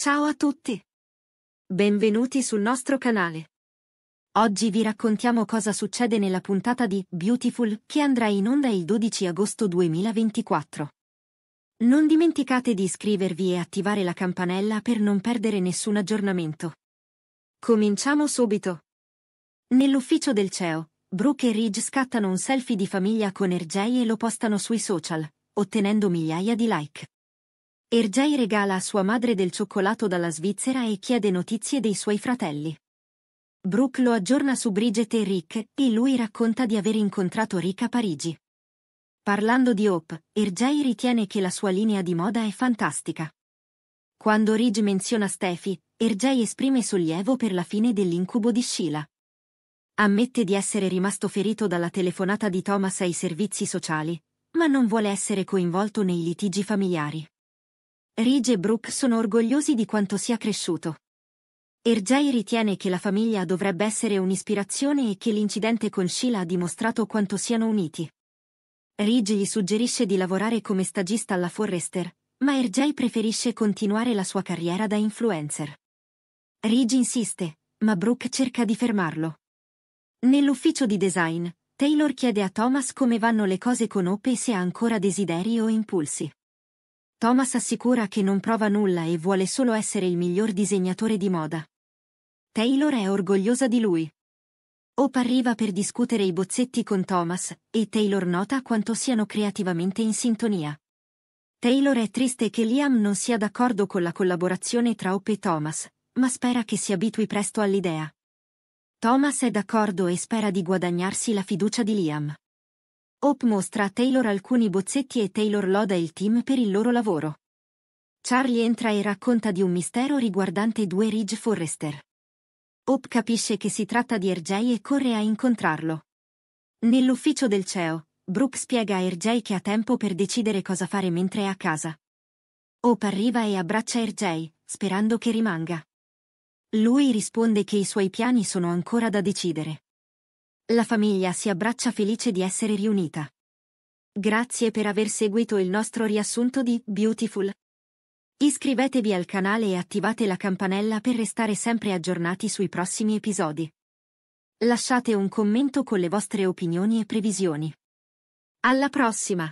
Ciao a tutti! Benvenuti sul nostro canale. Oggi vi raccontiamo cosa succede nella puntata di Beautiful che andrà in onda il 12 agosto 2024. Non dimenticate di iscrivervi e attivare la campanella per non perdere nessun aggiornamento. Cominciamo subito. Nell'ufficio del CEO, Brooke e Ridge scattano un selfie di famiglia con RJ e lo postano sui social, ottenendo migliaia di like. RJ regala a sua madre del cioccolato dalla Svizzera e chiede notizie dei suoi fratelli. Brooke lo aggiorna su Bridget e Rick e lui racconta di aver incontrato Rick a Parigi. Parlando di Hope, RJ ritiene che la sua linea di moda è fantastica. Quando Ridge menziona Steffi, RJ esprime sollievo per la fine dell'incubo di Sheila. Ammette di essere rimasto ferito dalla telefonata di Thomas ai servizi sociali, ma non vuole essere coinvolto nei litigi familiari. Ridge e Brooke sono orgogliosi di quanto sia cresciuto. RJ ritiene che la famiglia dovrebbe essere un'ispirazione e che l'incidente con Sheila ha dimostrato quanto siano uniti. Ridge gli suggerisce di lavorare come stagista alla Forrester, ma RJ preferisce continuare la sua carriera da influencer. Ridge insiste, ma Brooke cerca di fermarlo. Nell'ufficio di design, Taylor chiede a Thomas come vanno le cose con Hope e se ha ancora desideri o impulsi. Thomas assicura che non prova nulla e vuole solo essere il miglior disegnatore di moda. Taylor è orgogliosa di lui. Hope arriva per discutere i bozzetti con Thomas, e Taylor nota quanto siano creativamente in sintonia. Taylor è triste che Liam non sia d'accordo con la collaborazione tra Hope e Thomas, ma spera che si abitui presto all'idea. Thomas è d'accordo e spera di guadagnarsi la fiducia di Liam. Hope mostra a Taylor alcuni bozzetti e Taylor loda il team per il loro lavoro. Charlie entra e racconta di un mistero riguardante due Ridge Forrester. Hope capisce che si tratta di RJ e corre a incontrarlo. Nell'ufficio del CEO, Brooke spiega a RJ che ha tempo per decidere cosa fare mentre è a casa. Hope arriva e abbraccia RJ, sperando che rimanga. Lui risponde che i suoi piani sono ancora da decidere. La famiglia si abbraccia felice di essere riunita. Grazie per aver seguito il nostro riassunto di Beautiful. Iscrivetevi al canale e attivate la campanella per restare sempre aggiornati sui prossimi episodi. Lasciate un commento con le vostre opinioni e previsioni. Alla prossima!